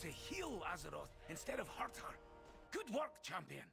to heal Azeroth instead of hurt her. Good work, champion.